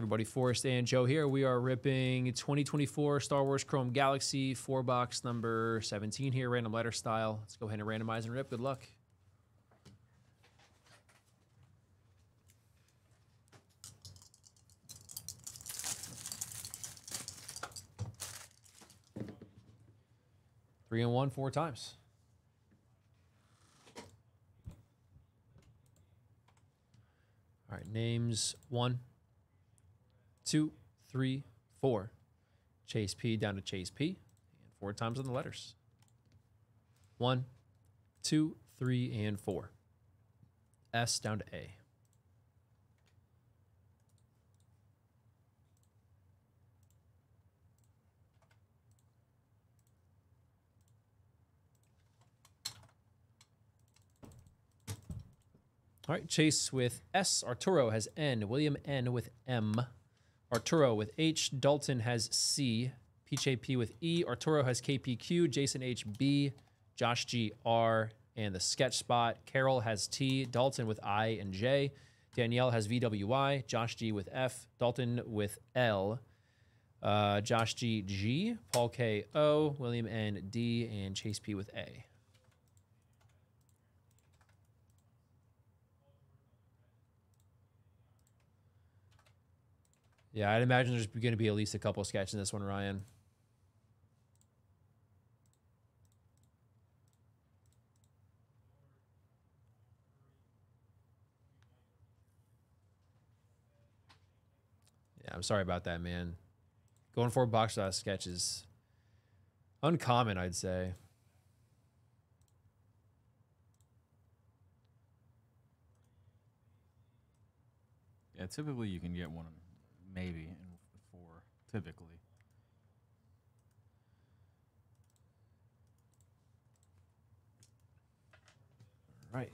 Everybody, Forrest and Joe here. We are ripping 2024 Star Wars Chrome Galaxy 4 box number 17 here, random letter style. Let's go ahead and randomize and rip. Good luck. Three and one, four times. All right, names one, two, three, four. Chase P down to Chase P. And four times on the letters. One, two, three, and four. S down to A. All right, Chase with S. Arturo has N. William N with M. Arturo with H. Dalton has C. PJP with E. Arturo has KPQ. Jason H. B. Josh G. R. And the sketch spot. Carol has T. Dalton with I and J. Danielle has VWI. Josh G with F. Dalton with L. Uh, Josh G. G. Paul K. O. William N. D. And Chase P with A. Yeah, I'd imagine there's going to be at least a couple sketches in this one, Ryan. Yeah, I'm sorry about that, man. Going for box shot sketches. Uncommon, I'd say. Yeah, typically you can get one maybe in four, typically. Right.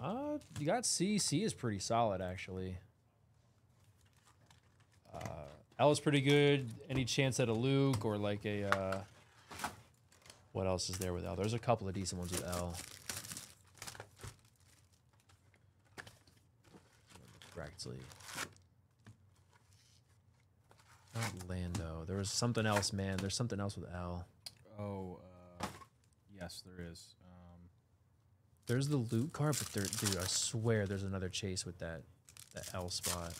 Uh, you got C. C is pretty solid, actually. Uh, L is pretty good. Any chance at a Luke or like a, uh, what else is there with L? There's a couple of decent ones with L. Correctly. Not Lando. There was something else, man. There's something else with L. Oh, uh, yes, there is. Um, There's the loot card, but there, dude, I swear there's another chase with that that L spot.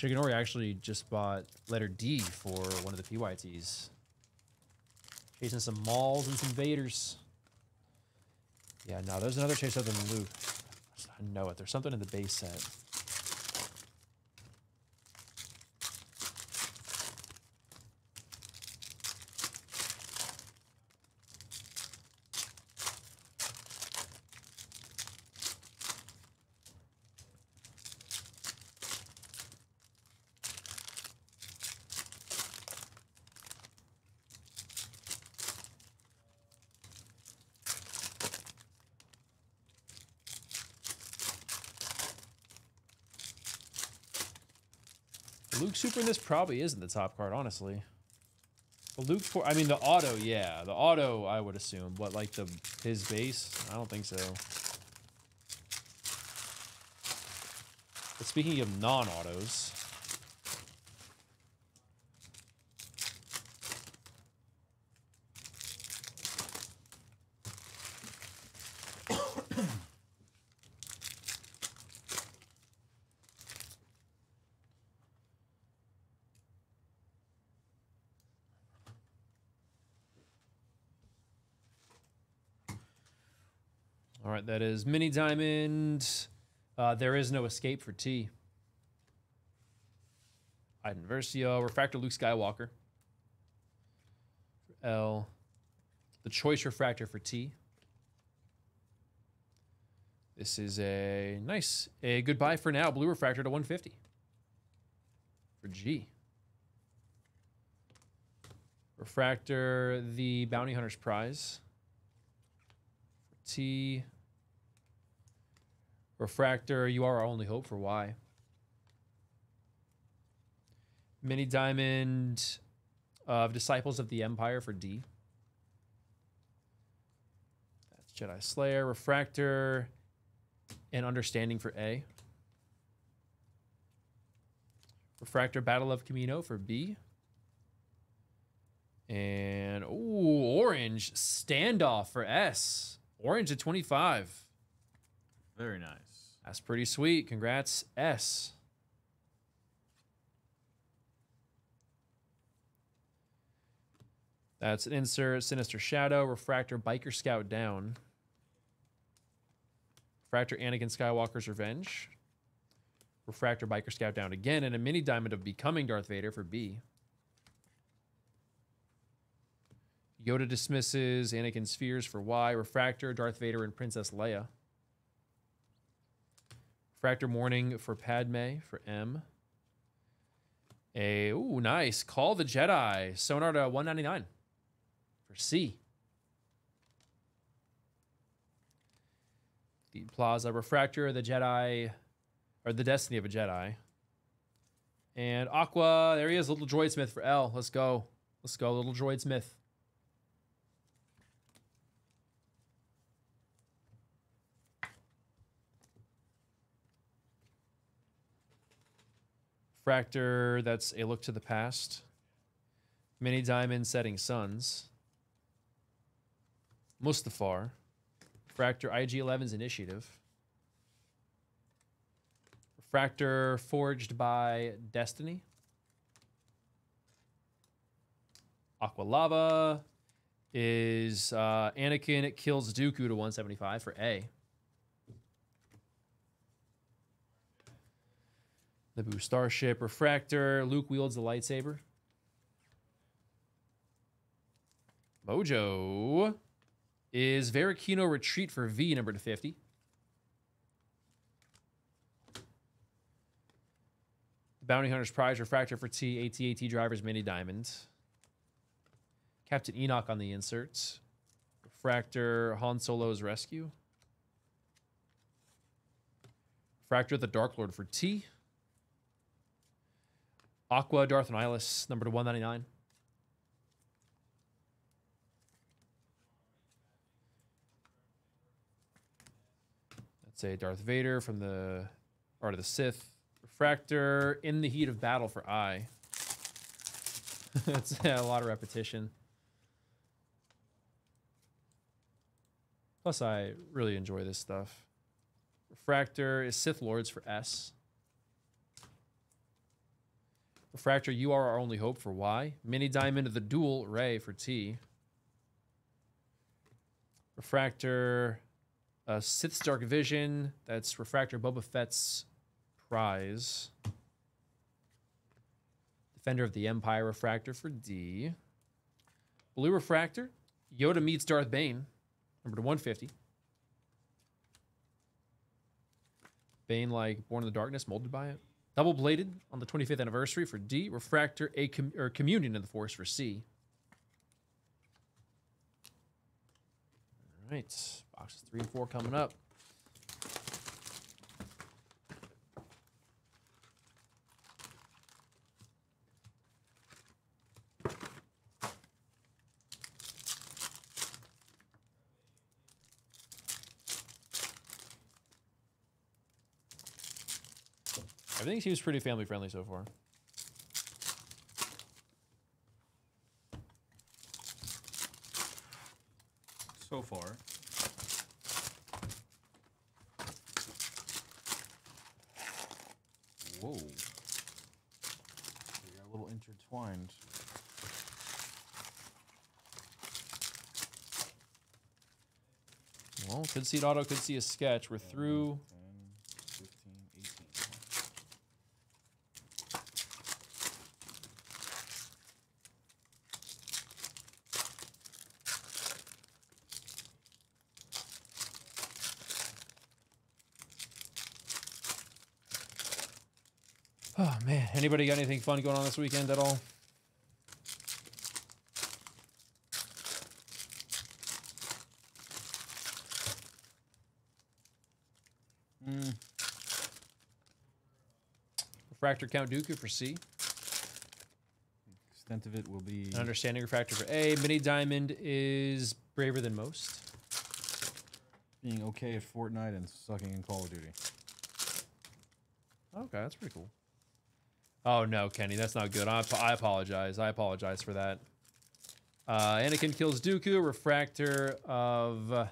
Shigenori actually just bought letter D for one of the PYTs. Chasing some Mauls and some Vaders. Yeah, no, there's another chase other than Luke. I know it. There's something in the base set. Luke Super in this probably isn't the top card, honestly. The Luke for I mean the auto, yeah. The auto I would assume, but like the his base, I don't think so. But speaking of non-autos, All right, that is Mini Diamond. Uh, there is no escape for T. Iden Versio, Refractor Luke Skywalker. L. The Choice Refractor for T. This is a nice, a goodbye for now. Blue Refractor to 150 for G. Refractor, the Bounty Hunter's Prize. T. Refractor, you are our only hope for Y. Mini Diamond of Disciples of the Empire for D. That's Jedi Slayer, Refractor, and Understanding for A. Refractor Battle of Kamino for B. And ooh, orange standoff for S. Orange at 25. Very nice. That's pretty sweet. Congrats, S. That's an insert, Sinister Shadow, Refractor, Biker Scout down. Refractor, Anakin Skywalker's Revenge. Refractor, Biker Scout down again, and a mini diamond of Becoming Darth Vader for B. Yoda dismisses Anakin's Fears for Y. Refractor, Darth Vader, and Princess Leia. Refractor Mourning for Padme for M. A ooh nice call the Jedi sonar to 199 for C. The Plaza Refractor, the Jedi, or the Destiny of a Jedi. And Aqua, there he is, Little Droid Smith for L. Let's go. Let's go, Little Droid Smith. Fractor, that's a look to the past. Mini Diamond, Setting Suns. Mustafar. Fractor, IG-11's Initiative. Refractor, Forged by Destiny. Aqua Lava is uh, Anakin It kills Dooku to 175 for A. Naboo Starship, Refractor, Luke wields the lightsaber. Mojo is Varykino Retreat for V, number to 50. Bounty Hunter's Prize, Refractor for T, AT-AT Drivers, Mini Diamond. Captain Enoch on the inserts. Refractor, Han Solo's Rescue. Refractor, the Dark Lord for T. Aqua, Darth Nihilus, number to 199. Let's say Darth Vader from the Art of the Sith. Refractor, In the Heat of Battle for I. That's a lot of repetition. Plus, I really enjoy this stuff. Refractor is Sith Lords for S. Refractor, you are our only hope for Y. Mini Diamond of the Duel, Rey for T. Refractor, uh, Sith's Dark Vision. That's Refractor Boba Fett's prize. Defender of the Empire Refractor for D. Blue Refractor, Yoda meets Darth Bane, number to 150. Bane, like Born in the Darkness, molded by it. Double bladed on the 25th anniversary for D. Refractor, a com- or communion in the Force for C. All right, boxes three and four coming up. Everything seems pretty family friendly so far. So far. Whoa. They got a little intertwined. Well, could see it auto, could see a sketch. We're through Anybody got anything fun going on this weekend at all? Mm. Refractor Count Dooku for C. Extent of it will be... An understanding Refractor for A. Mini Diamond is braver than most. Being okay at Fortnite and sucking in Call of Duty. Okay, that's pretty cool. Oh no, Kenny, that's not good. I, I apologize. I apologize for that. Uh, Anakin kills Dooku. Refractor of uh,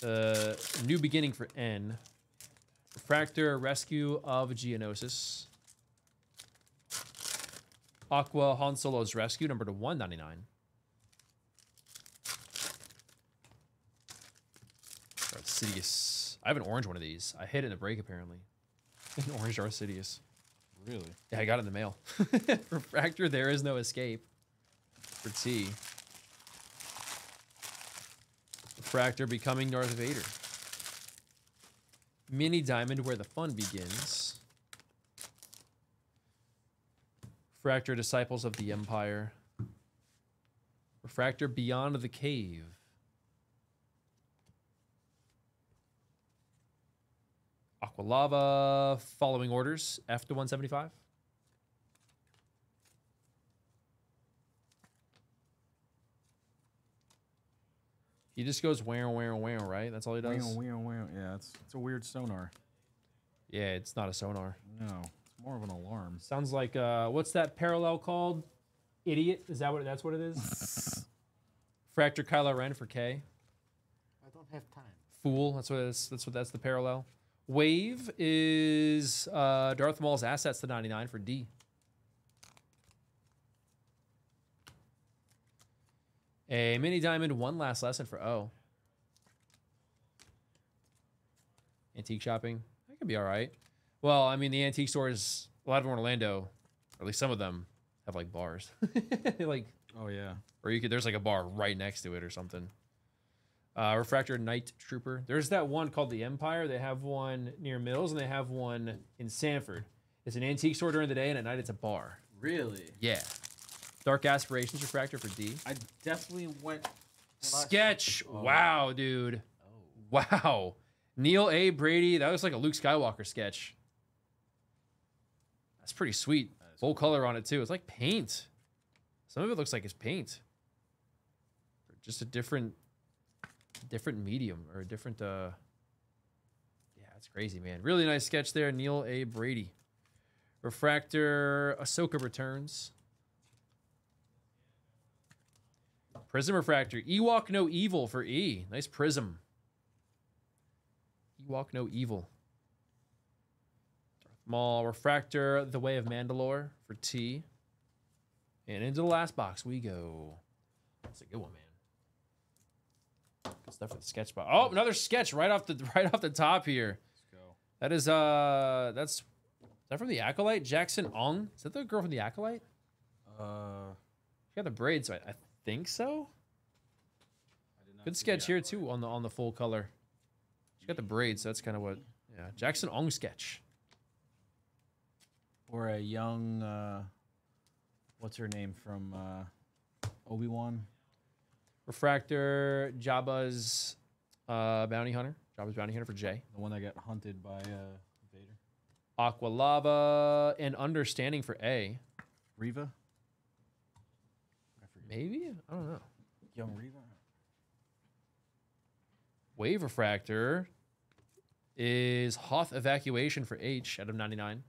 the New Beginning for N. Refractor Rescue of Geonosis. Aqua Han Solo's Rescue, number to 199. Sidious. I have an orange one of these. I hid it in the break apparently. An orange Darth Sidious. Really? Yeah, I got it in the mail. Refractor, there is no escape. For T. Refractor becoming Darth Vader. Mini Diamond, where the fun begins. Refractor, Disciples of the Empire. Refractor, Beyond the Cave. Aqualava, following orders, F to 175. He just goes wow, wow, wow, right? That's all he does? Wow, wow, wow. Yeah, it's it's a weird sonar. Yeah, it's not a sonar. No, it's more of an alarm. Sounds like, uh, what's that parallel called? Idiot? Is that what, that's what it is? Fracture Kylo Ren for K. I don't have time. Fool. That's what it's, that's what that's the parallel. Wave is uh, Darth Maul's assets to 99 for D. A mini diamond, one last lesson for O. Antique shopping. That could be all right. Well, I mean, the antique stores, a lot of them in Orlando, or at least some of them, have like bars. like Oh yeah. or you could there's like a bar right next to it or something. Uh, Refractor Night Trooper. There's that one called the Empire. They have one near Mills and they have one in Sanford. It's an antique store during the day and at night it's a bar. Really? Yeah. Dark Aspirations Refractor for D. I definitely went. Sketch. Oh. Wow, dude. Oh. Wow. Neil A. Brady. That was like a Luke Skywalker sketch. That's pretty sweet. That Full color on it too. It's like paint. Some of it looks like it's paint. Just a different different medium or a different uh Yeah, it's crazy, man. Really nice sketch there, Neil A. Brady. Refractor Ahsoka returns. Prism Refractor. Ewok No Evil for E. Nice prism. Ewok No Evil. Darth Maul Refractor, The Way of Mandalore for T. And into the last box we go. That's a good one, man. Good stuff for the sketch box. Oh, another sketch right off the right off the top here. Let's go. That is uh that's is that from the Acolyte? Jackson Ong? Is that the girl from the Acolyte? Uh, She got the braids, so I, I think so. I did not Good sketch here too on the on the full color. She got the braids, so that's kind of what. Yeah, Jackson Ong sketch. Or a young, uh, what's her name from uh, Obi Wan? Refractor, Jabba's uh, bounty hunter. Jabba's bounty hunter for J. The one that got hunted by uh, Vader. Aqua Lava and Understanding for A. Reva. I. Maybe I don't know. Young Reva. Wave Refractor is Hoth Evacuation for H out of 99.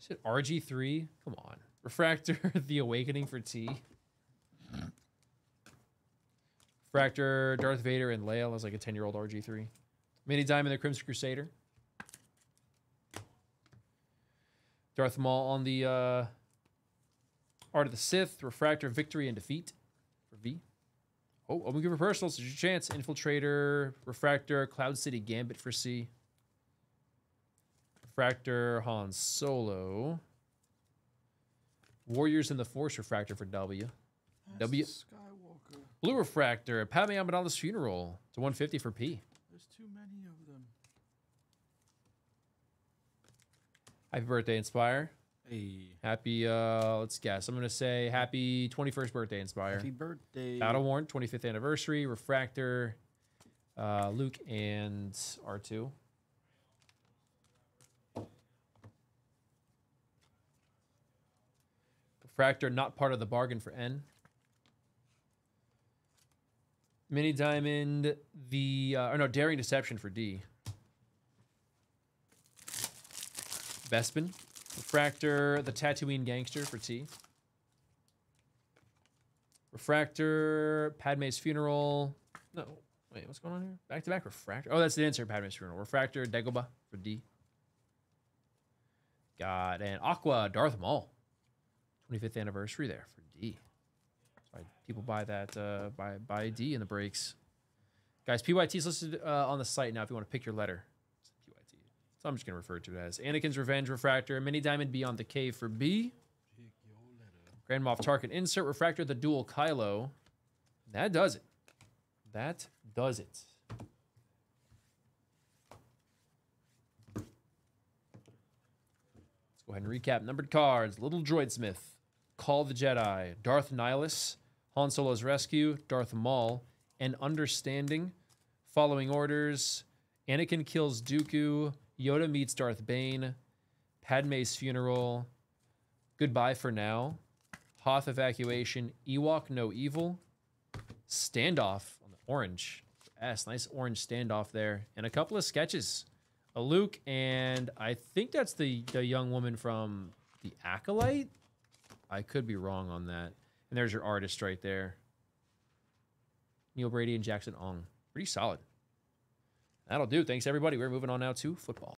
Is it RG3? Come on. Refractor, The Awakening for T. Refractor, Darth Vader, and Leia. as like a 10 year old RG3. Mini Diamond, the Crimson Crusader. Darth Maul on the uh, Art of the Sith. Refractor, Victory, and Defeat for V. Oh, open give for personals. It's your chance. Infiltrator, Refractor, Cloud City Gambit for C. Refractor, Han Solo. Warriors in the Force Refractor for W. W. Skywalker. Blue Refractor, Padme Amidala's Funeral to 150 for P. There's too many of them. Happy birthday, Inspire. Hey. Happy, uh, let's guess. I'm going to say happy 21st birthday, Inspire. Happy birthday. Battle Worn, 25th anniversary, Refractor, uh, Luke, and R2. Refractor, not part of the bargain for N. Mini Diamond, the, uh, or no, Daring Deception for D. Bespin. Refractor, the Tatooine Gangster for T. Refractor, Padme's Funeral. No, wait, what's going on here? Back to back Refractor. Oh, that's the answer, Padme's Funeral. Refractor, Dagobah for D. Got an Aqua, Darth Maul. 25th anniversary there for D. That's why people buy that, uh, buy, buy D in the breaks. Guys, PYT is listed uh, on the site now if you want to pick your letter. It's PYT. So I'm just going to refer to it as Anakin's Revenge Refractor, Mini Diamond Beyond the Cave for B. Grand Moff Tarkin Insert Refractor, the Dual Kylo. That does it. That does it. Let's go ahead and recap. Numbered cards Little Droid Smith, Call the Jedi, Darth Nihilus, Han Solo's Rescue, Darth Maul, and Understanding, Following Orders, Anakin Kills Dooku, Yoda Meets Darth Bane, Padme's Funeral, Goodbye for Now, Hoth Evacuation, Ewok No Evil, Standoff on the orange. S, nice orange standoff there. And a couple of sketches. A Luke, and I think that's the, the young woman from The Acolyte. I could be wrong on that. And there's your artist right there. Neil Brady and Jackson Ong. Pretty solid. That'll do. Thanks, everybody. We're moving on now to football.